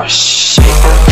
Ah, shit.